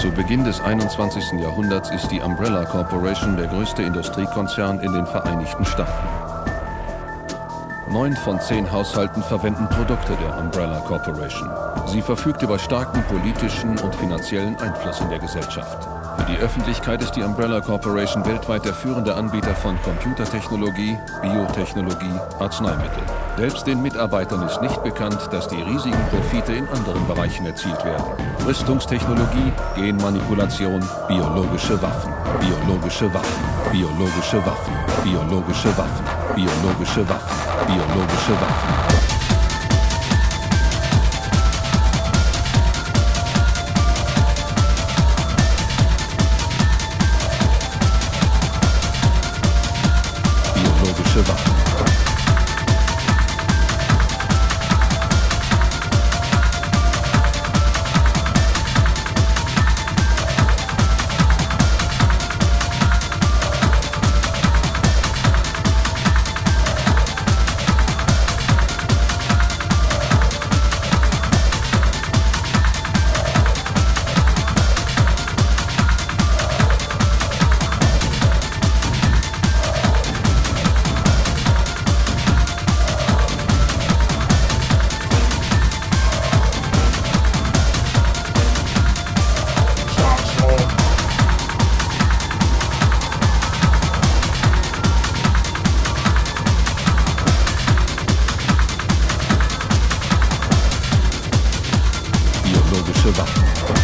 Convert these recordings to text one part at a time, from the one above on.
Zu Beginn des 21. Jahrhunderts ist die Umbrella Corporation der größte Industriekonzern in den Vereinigten Staaten. Neun von zehn Haushalten verwenden Produkte der Umbrella Corporation. Sie verfügt über starken politischen und finanziellen Einfluss in der Gesellschaft. Für die Öffentlichkeit ist die Umbrella Corporation weltweit der führende Anbieter von Computertechnologie, Biotechnologie, Arzneimittel. Selbst den Mitarbeitern ist nicht bekannt, dass die riesigen Profite in anderen Bereichen erzielt werden. Rüstungstechnologie, Genmanipulation, biologische Waffen, biologische Waffen, biologische Waffen, biologische Waffen, biologische Waffen, biologische Waffen. Biologische Waffen.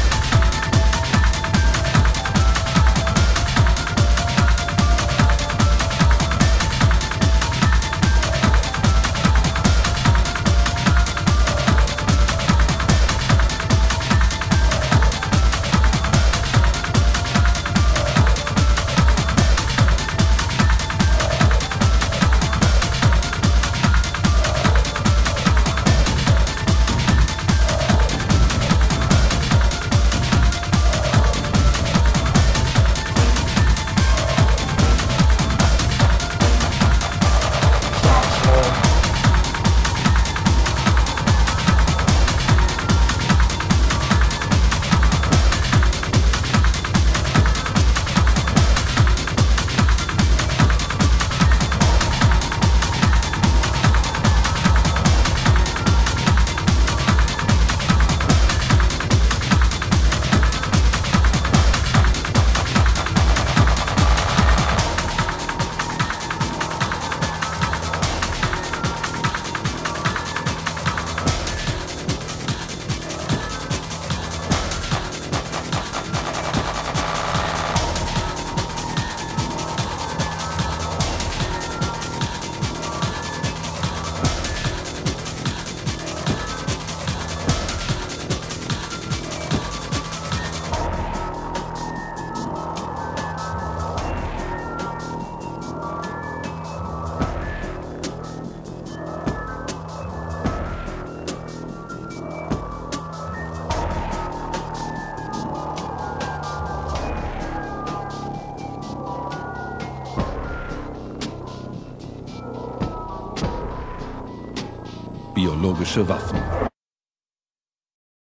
Biologische Waffen.